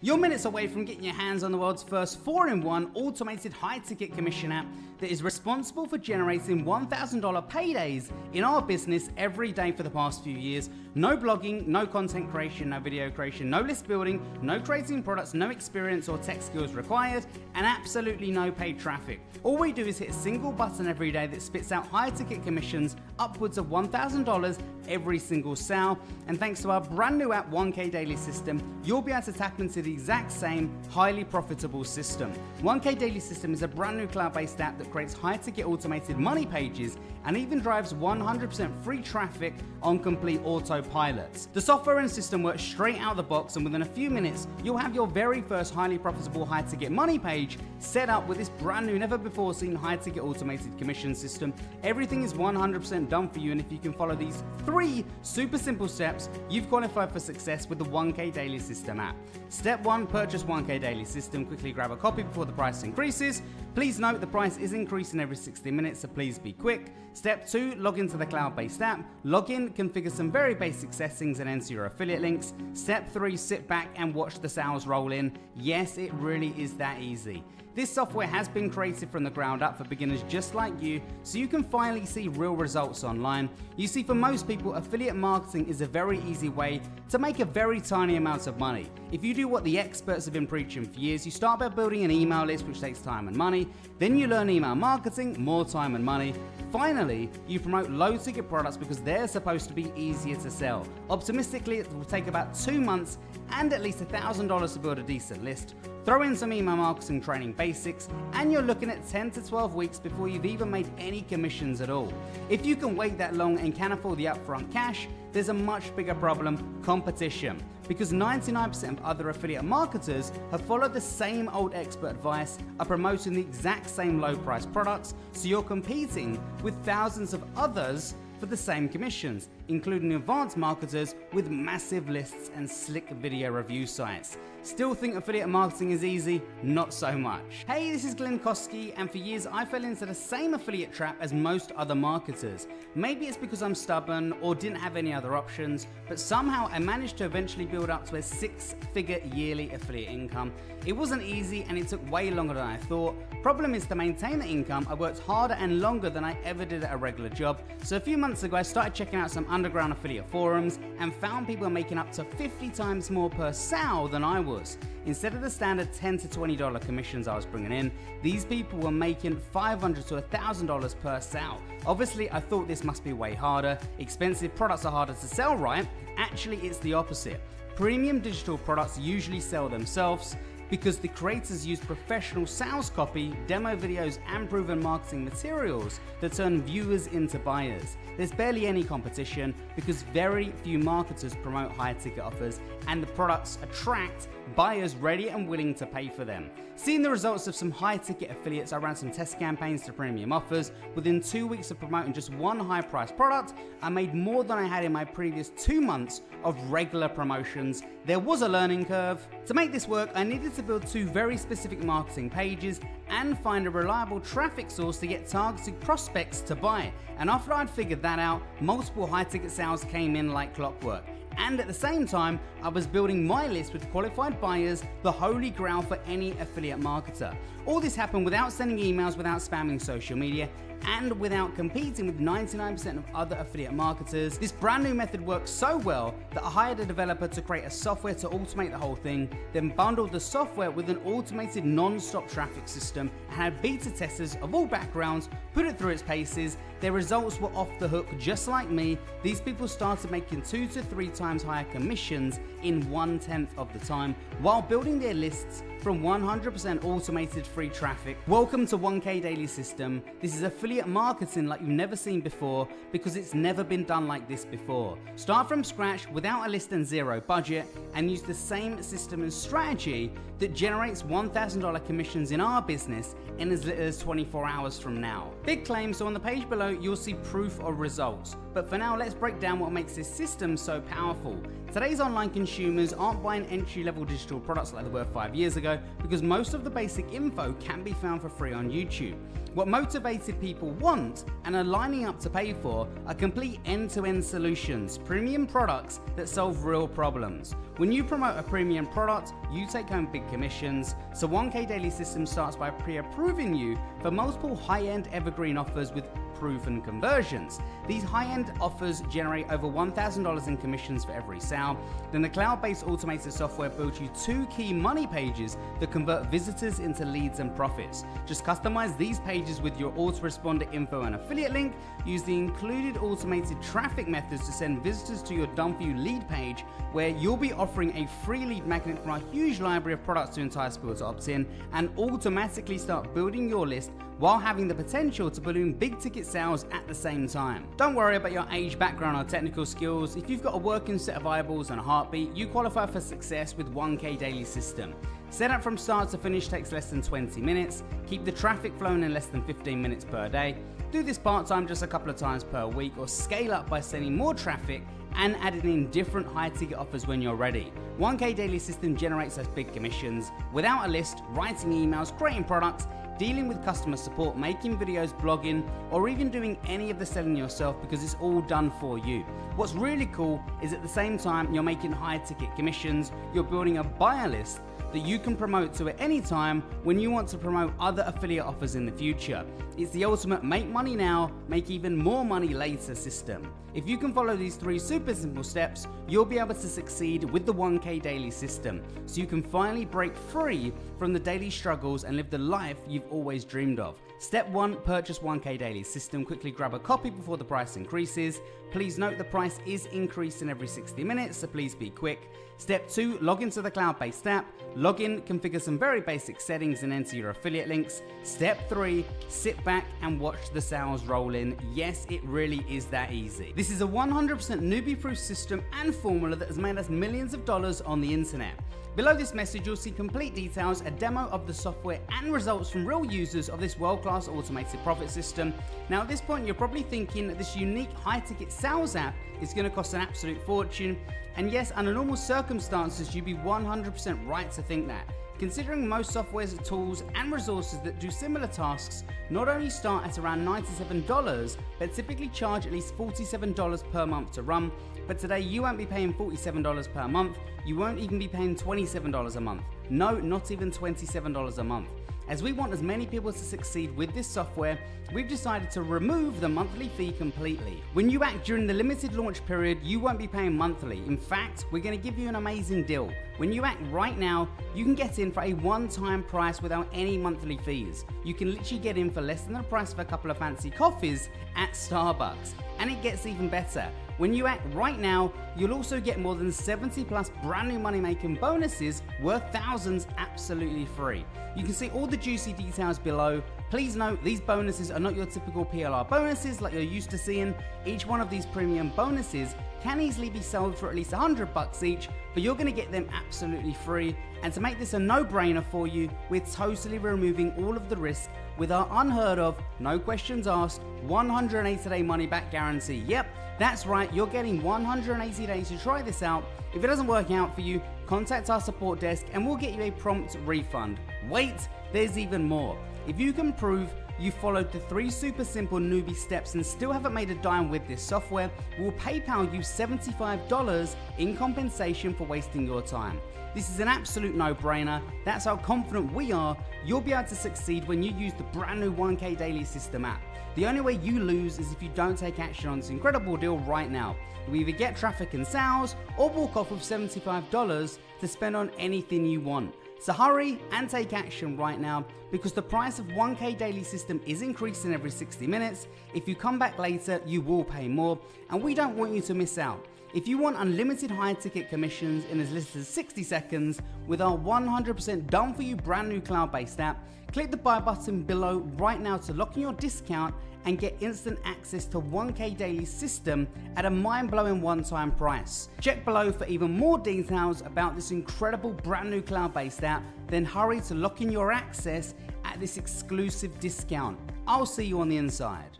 You're minutes away from getting your hands on the world's first 4 in 1 automated high ticket commission app that is responsible for generating $1,000 paydays in our business every day for the past few years. No blogging, no content creation, no video creation, no list building, no creating products, no experience or tech skills required, and absolutely no paid traffic. All we do is hit a single button every day that spits out high ticket commissions upwards of $1,000 every single sale. And thanks to our brand new app 1K Daily System, you'll be able to tap into the exact same highly profitable system. 1K Daily System is a brand new cloud based app that creates high ticket automated money pages and even drives 100% free traffic on complete autopilot. The software and system work straight out of the box, and within a few minutes, you'll have your very first highly profitable high ticket money page set up with this brand new, never before seen high ticket automated commission system. Everything is 100% done for you, and if you can follow these three super simple steps, you've qualified for success with the 1K Daily System app. Step 1 Purchase 1K Daily System. Quickly grab a copy before the price increases. Please note the price is increasing every 60 minutes, so please be quick. Step 2 Log into the cloud based app. Log in, configure some very basic settings, and enter your affiliate links. Step 3 Sit back and watch the sales roll in. Yes, it really is that easy. This software has been created from the ground up for beginners just like you, so you can finally see real results online. You see, for most people, affiliate marketing is a very easy way to make a very tiny amount of money. If you do what the experts have been preaching for years, you start by building an email list, which takes time and money, then you learn email marketing, more time and money. Finally, you promote low ticket products because they're supposed to be easier to sell. Optimistically, it will take about two months and at least $1,000 to build a decent list. Throw in some email marketing training basics, and you're looking at 10 to 12 weeks before you've even made any commissions at all. If you can wait that long and can afford the upfront cash, there's a much bigger problem competition. Because 99% of other affiliate marketers have followed the same old expert advice, are promoting the exact same low price products, so you're competing with thousands of others for the same commissions, including advanced marketers with massive lists and slick video review sites. Still think affiliate marketing is easy? Not so much. Hey, this is Glynn Kosky, and for years I fell into the same affiliate trap as most other marketers. Maybe it's because I'm stubborn or didn't have any other options, but somehow I managed to eventually build up to a six figure yearly affiliate income. It wasn't easy and it took way longer than I thought. Problem is to maintain the income, I worked harder and longer than I ever did at a regular job. So a few months ago, I started checking out some underground affiliate forums and found people making up to 50 times more per sale than I was. Instead of the standard 10 to $20 commissions I was bringing in, these people were making 500 to $1,000 per sale. Obviously, I thought this must be way harder. Expensive products are harder to sell, right? Actually, it's the opposite. Premium digital products usually sell themselves because the creators use professional sales copy, demo videos, and proven marketing materials that turn viewers into buyers. There's barely any competition because very few marketers promote high ticket offers and the products attract buyers ready and willing to pay for them. Seeing the results of some high ticket affiliates, I ran some test campaigns to premium offers. Within two weeks of promoting just one high price product, I made more than I had in my previous two months of regular promotions. There was a learning curve. To make this work, I needed to build two very specific marketing pages and find a reliable traffic source to get targeted prospects to buy. And after I'd figured that out, multiple high ticket sales came in like clockwork and at the same time, I was building my list with qualified buyers, the holy grail for any affiliate marketer. All this happened without sending emails, without spamming social media, and without competing with 99% of other affiliate marketers. This brand new method works so well that I hired a developer to create a software to automate the whole thing, then bundled the software with an automated non-stop traffic system and had beta testers of all backgrounds put it through its paces. Their results were off the hook just like me. These people started making two to three times higher commissions in one tenth of the time while building their lists from 100% automated free traffic. Welcome to 1K Daily System. This is affiliate marketing like you've never seen before because it's never been done like this before. Start from scratch without a list and zero budget and use the same system and strategy that generates $1,000 commissions in our business in as little as 24 hours from now. Big claim, so on the page below you'll see proof of results. But for now, let's break down what makes this system so powerful. Today's online consumers aren't buying entry level digital products like they were five years ago because most of the basic info can be found for free on YouTube. What motivated people want and are lining up to pay for are complete end to end solutions, premium products that solve real problems. When you promote a premium product, you take home big commissions. So 1K Daily System starts by pre approving you for multiple high end evergreen offers with proven conversions. These high-end offers generate over $1,000 in commissions for every sale. Then the cloud-based automated software builds you two key money pages that convert visitors into leads and profits. Just customize these pages with your autoresponder info and affiliate link. Use the included automated traffic methods to send visitors to your done for you lead page where you'll be offering a free lead magnet from our huge library of products to entice people to opt in and automatically start building your list while having the potential to balloon big ticket sales at the same time. Don't worry about your age, background, or technical skills. If you've got a working set of eyeballs and a heartbeat, you qualify for success with 1K Daily System. Set up from start to finish takes less than 20 minutes. Keep the traffic flowing in less than 15 minutes per day. Do this part time just a couple of times per week, or scale up by sending more traffic and adding in different high ticket offers when you're ready. 1K Daily System generates those big commissions without a list, writing emails, creating products, dealing with customer support, making videos, blogging, or even doing any of the selling yourself because it's all done for you. What's really cool is at the same time you're making high ticket commissions, you're building a buyer list that you can promote to at any time when you want to promote other affiliate offers in the future. It's the ultimate make money now, make even more money later system. If you can follow these three super simple steps, you'll be able to succeed with the 1K daily system so you can finally break free from the daily struggles and live the life you've always dreamed of. Step 1 Purchase 1K daily system. Quickly grab a copy before the price increases. Please note the price is increasing every 60 minutes, so please be quick. Step 2 Log into the cloud based app. Log in, configure some very basic settings, and enter your affiliate links. Step 3 Sit back and watch the sales roll in. Yes, it really is that easy. This is a 100% newbie proof system and formula that has made us millions of dollars on the internet. Below this message, you'll see complete details, a demo of the software, and results from real users of this world class automated profit system. Now, at this point, you're probably thinking that this unique high ticket sales app is going to cost an absolute fortune. And yes, under normal circumstances, you'd be 100% right to think that. Considering most softwares, tools, and resources that do similar tasks not only start at around $97, but typically charge at least $47 per month to run. But today you won't be paying $47 per month, you won't even be paying $27 a month. No, not even $27 a month. As we want as many people to succeed with this software, we've decided to remove the monthly fee completely. When you act during the limited launch period, you won't be paying monthly. In fact, we're going to give you an amazing deal. When you act right now, you can get in for a one time price without any monthly fees. You can literally get in for less than the price of a couple of fancy coffees at Starbucks. And it gets even better. When you act right now, you'll also get more than 70 plus brand new money making bonuses worth thousands absolutely free. You can see all the juicy details below. Please note these bonuses are not your typical PLR bonuses like you're used to seeing. Each one of these premium bonuses can easily be sold for at least 100 bucks each, but you're going to get them absolutely free. And to make this a no-brainer for you, we're totally removing all of the risk with our unheard of, no questions asked, 180 day money back guarantee. Yep, that's right, you're getting 180 days to try this out. If it doesn't work out for you, contact our support desk and we'll get you a prompt refund. Wait, there's even more. If you can prove you followed the three super simple newbie steps and still haven't made a dime with this software, we'll PayPal you $75 in compensation for wasting your time. This is an absolute no brainer. That's how confident we are you'll be able to succeed when you use the brand new 1K Daily System app. The only way you lose is if you don't take action on this incredible deal right now. You either get traffic and sales or walk off with $75 to spend on anything you want. So hurry and take action right now because the price of 1K daily system is increasing every 60 minutes. If you come back later, you will pay more and we don't want you to miss out. If you want unlimited high ticket commissions in as little as 60 seconds with our 100% done for you brand new cloud based app, click the buy button below right now to lock in your discount and get instant access to 1K daily system at a mind blowing one time price. Check below for even more details about this incredible brand new cloud based app, then hurry to lock in your access at this exclusive discount. I'll see you on the inside.